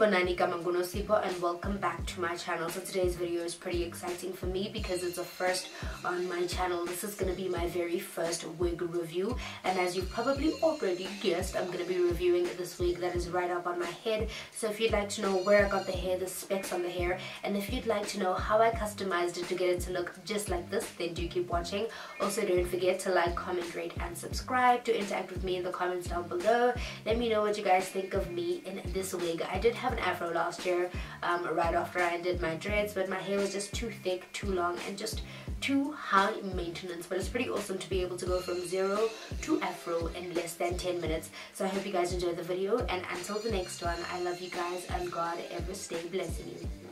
Sanibonani Kamanguno Sipo and welcome back to my channel. So today's video is pretty exciting for me because it's a first on my channel. This is going to be my very first wig review and as you probably already guessed, I'm going to be reviewing this wig that is right up on my head. So if you'd like to know where I got the hair, the specs on the hair, and if you'd like to know how I customized it to get it to look just like this, then do keep watching. Also don't forget to like, comment, rate and subscribe to interact with me in the comments down below. Let me know what you guys think of me in this wig. I did have an afro last year um, right after I did my dreads but my hair was just too thick, too long and just too high maintenance but it's pretty awesome to be able to go from zero to afro in less than 10 minutes so I hope you guys enjoyed the video and until the next one I love you guys and God ever stay blessing you.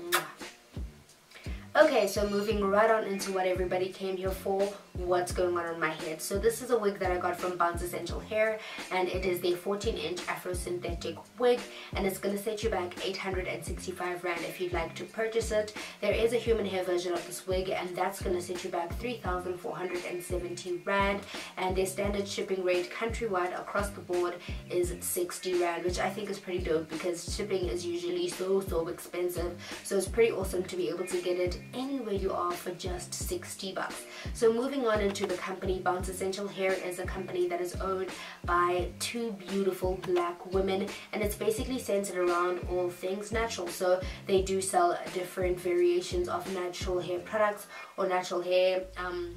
Okay, so moving right on into what everybody came here for, what's going on on my head. So this is a wig that I got from Bounce Essential Hair and it is the 14 inch Afro synthetic wig and it's going to set you back 865 Rand if you'd like to purchase it. There is a human hair version of this wig and that's going to set you back 3,470 Rand and their standard shipping rate countrywide across the board is 60 Rand which I think is pretty dope because shipping is usually so so expensive so it's pretty awesome to be able to get it anywhere you are for just 60 bucks. So moving on into the company, Bounce Essential Hair is a company that is owned by two beautiful black women and it's basically centered around all things natural. So they do sell different variations of natural hair products or natural hair um,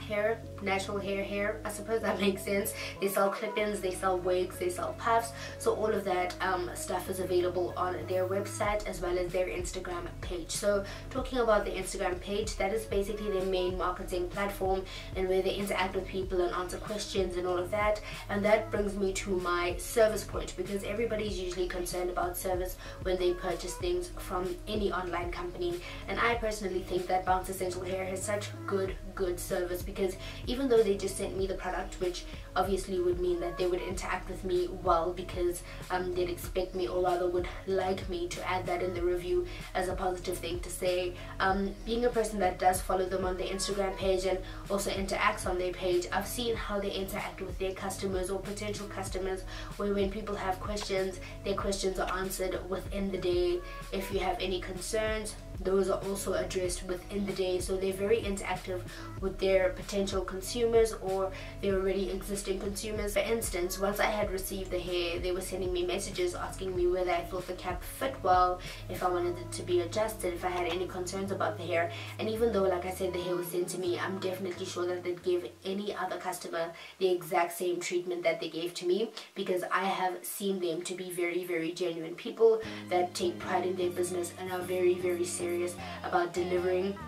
hair, natural hair hair. I suppose that makes sense. They sell clip-ins, they sell wigs, they sell puffs. So all of that um, stuff is available on their website as well as their Instagram page. So talking about the Instagram page, that is basically their main marketing platform and where they interact with people and answer questions and all of that. And that brings me to my service point because everybody's usually concerned about service when they purchase things from any online company. And I personally think that Bounce Essential Hair has such good, good service because even though they just sent me the product which obviously would mean that they would interact with me well because um, they'd expect me or rather would like me to add that in the review as a positive thing to say. Um, being a person that does follow them on their Instagram page and also interacts on their page I've seen how they interact with their customers or potential customers where when people have questions their questions are answered within the day. If you have any concerns those are also addressed within the day. So they're very interactive with their potential consumers or their already existing consumers. For instance once I had received the hair they were sending me messages asking me whether I thought the cap fit well if I wanted it to be adjusted if I had any concerns about the hair. And even though like I said the hair was sent to me I'm definitely sure that they'd give any other customer the exact same treatment that they gave to me because I have seen them to be very very genuine people that take pride in their business and are very very serious about delivering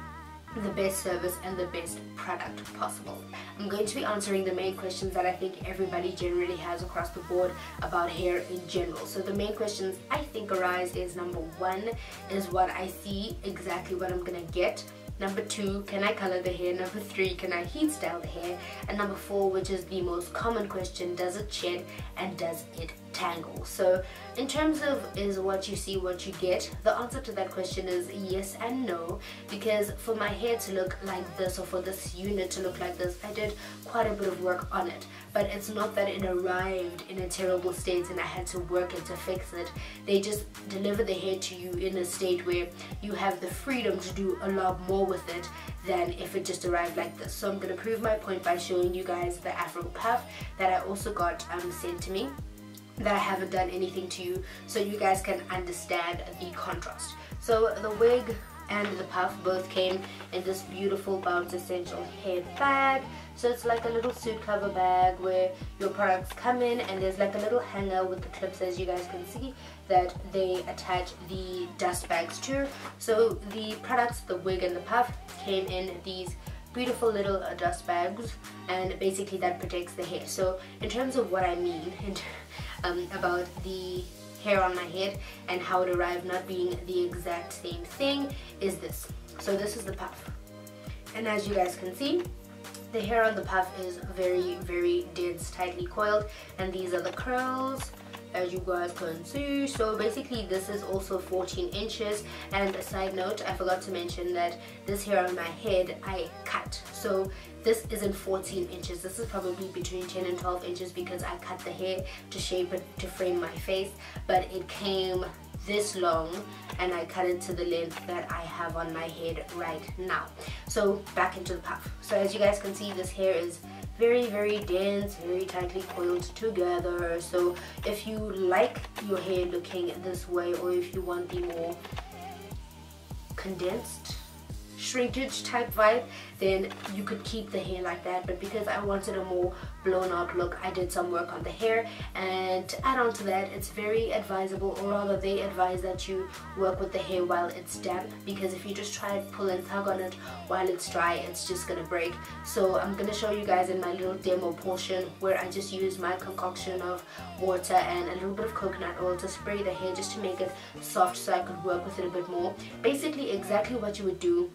the best service and the best product possible. I'm going to be answering the main questions that I think everybody generally has across the board about hair in general. So the main questions I think arise is number one is what I see, exactly what I'm gonna get. Number two, can I color the hair? Number three, can I heat style the hair? And number four, which is the most common question, does it shed and does it tangle? So in terms of is what you see what you get, the answer to that question is yes and no because for my hair to look like this or for this unit to look like this, I did quite a bit of work on it. But it's not that it arrived in a terrible state and I had to work it to fix it. They just deliver the hair to you in a state where you have the freedom to do a lot more with it than if it just arrived like this. So I'm going to prove my point by showing you guys the Afro Puff that I also got um, sent to me that I haven't done anything to you so you guys can understand the contrast. So the wig and the puff both came in this beautiful Bounce Essential hair bag. So it's like a little suit cover bag where your products come in and there's like a little hanger with the clips as you guys can see that they attach the dust bags to. So the products, the wig and the puff came in these beautiful little uh, dust bags and basically that protects the hair. So in terms of what I mean um, about the hair on my head and how it arrived not being the exact same thing is this. So this is the puff. And as you guys can see, the hair on the puff is very, very dense, tightly coiled. And these are the curls as you guys can see. So basically this is also 14 inches. And a side note I forgot to mention that this hair on my head I cut. So this isn't 14 inches. This is probably between 10 and 12 inches because I cut the hair to shape it to frame my face. But it came this long and I cut it to the length that I have on my head right now. So back into the puff. So as you guys can see this hair is very very dense very tightly coiled together. So if you like your hair looking this way or if you want the more condensed shrinkage type vibe then you could keep the hair like that. But because I wanted a more blown out look I did some work on the hair and to add on to that it's very advisable or rather they advise that you work with the hair while it's damp because if you just try to pull and tug on it while it's dry it's just gonna break. So I'm gonna show you guys in my little demo portion where I just use my concoction of water and a little bit of coconut oil to spray the hair just to make it soft so I could work with it a bit more. Basically exactly what you would do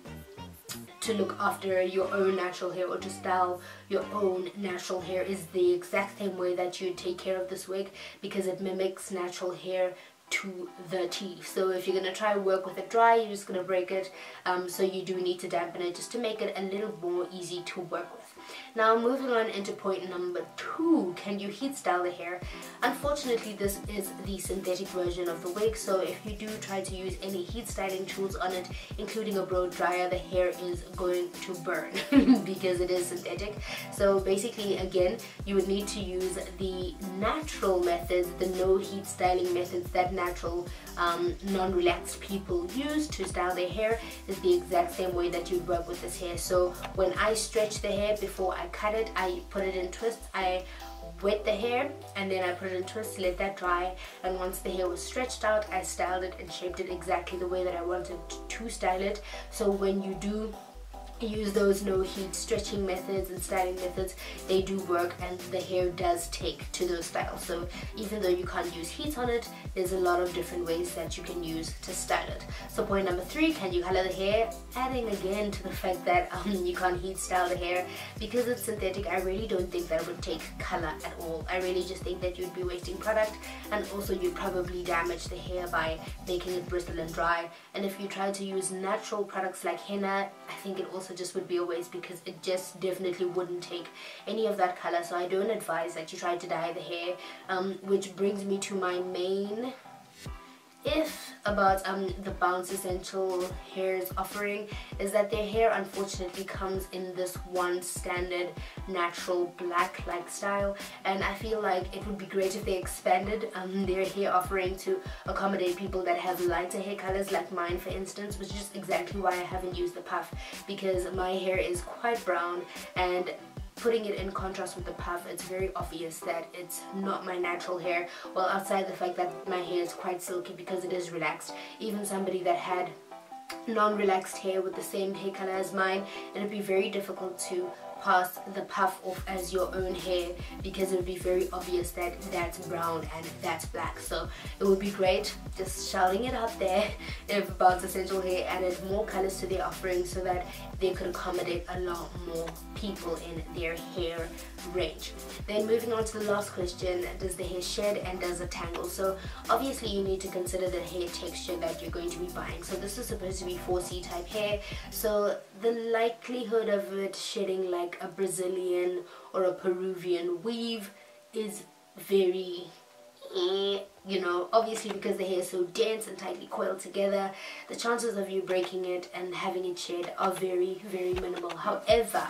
to look after your own natural hair or to style your own natural hair is the exact same way that you take care of this wig because it mimics natural hair to the teeth. So if you're gonna try work with it dry you're just gonna break it. Um, so you do need to dampen it just to make it a little more easy to work with now moving on into point number two, can you heat style the hair? Unfortunately this is the synthetic version of the wig so if you do try to use any heat styling tools on it including a blow dryer the hair is going to burn because it is synthetic. So basically again you would need to use the natural methods, the no heat styling methods that natural um, non-relaxed people use to style their hair is the exact same way that you'd work with this hair. So when I stretch the hair before before I cut it I put it in twists I wet the hair and then I put it in twists let that dry and once the hair was stretched out I styled it and shaped it exactly the way that I wanted to style it. So when you do use those no heat stretching methods and styling methods they do work and the hair does take to those styles. So even though you can't use heat on it there's a lot of different ways that you can use to style it. So point number three can you color the hair? Adding again to the fact that um, you can't heat style the hair because it's synthetic I really don't think that would take color at all. I really just think that you'd be wasting product and also you'd probably damage the hair by making it bristle and dry. And if you try to use natural products like henna I think it also also just would be a waste because it just definitely wouldn't take any of that color. So I don't advise that you try to dye the hair um, which brings me to my main if about um, the Bounce Essential Hairs offering is that their hair unfortunately comes in this one standard natural black like style. And I feel like it would be great if they expanded um, their hair offering to accommodate people that have lighter hair colors like mine for instance which is exactly why I haven't used the puff because my hair is quite brown and putting it in contrast with the puff it's very obvious that it's not my natural hair. Well outside the fact that my hair is quite silky because it is relaxed. Even somebody that had non-relaxed hair with the same hair color as mine it'd be very difficult to pass the puff off as your own hair because it would be very obvious that that's brown and that's black so it would be great just shouting it out there if Bounce Essential Hair added more colors to their offering so that they could accommodate a lot more people in their hair range. Then moving on to the last question, does the hair shed and does it tangle? So obviously you need to consider the hair texture that you're going to be buying. So this is supposed to be 4C type hair. So the likelihood of it shedding like a Brazilian or a Peruvian weave is very eh, you know obviously because the hair is so dense and tightly coiled together the chances of you breaking it and having it shed are very very minimal. However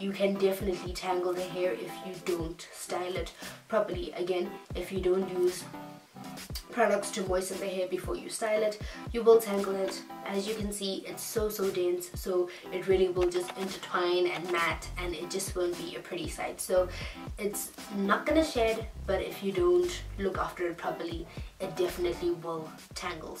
you can definitely tangle the hair if you don't style it properly. Again if you don't use products to moisten the hair before you style it. You will tangle it. As you can see it's so so dense so it really will just intertwine and mat and it just won't be a pretty sight. So it's not gonna shed but if you don't look after it properly it definitely will tangle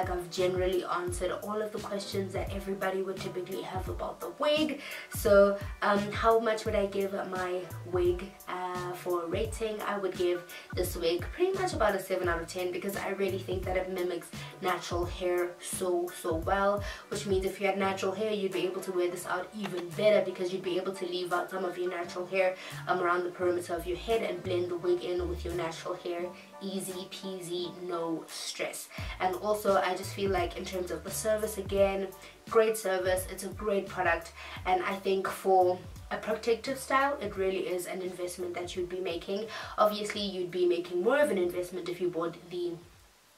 like I've generally answered all of the questions that everybody would typically have about the wig. So um, how much would I give my wig uh, for rating I would give this wig pretty much about a 7 out of 10 because I really think that it mimics natural hair so so well which means if you had natural hair you'd be able to wear this out even better because you'd be able to leave out some of your natural hair um, around the perimeter of your head and blend the wig in with your natural hair. Easy peasy no stress. And also I just feel like in terms of the service again great service. It's a great product. And I think for a protective style it really is an investment that you'd be making. Obviously you'd be making more of an investment if you bought the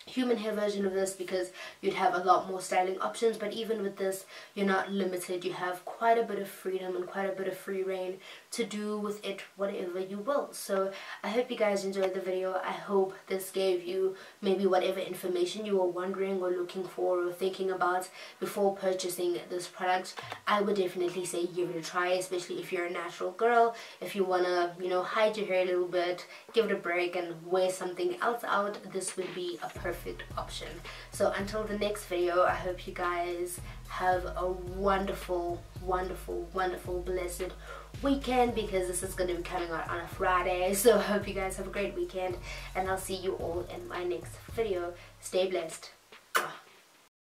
human hair version of this because you'd have a lot more styling options. But even with this you're not limited. You have quite a bit of freedom and quite a bit of free reign to do with it whatever you will. So I hope you guys enjoyed the video. I hope this gave you maybe whatever information you were wondering or looking for or thinking about before purchasing this product. I would definitely say give it a try especially if you're a natural girl. If you want to you know hide your hair a little bit give it a break and wear something else out this would be a perfect perfect option. So until the next video i hope you guys have a wonderful wonderful wonderful blessed weekend because this is going to be coming out on a friday. So i hope you guys have a great weekend and i'll see you all in my next video. Stay blessed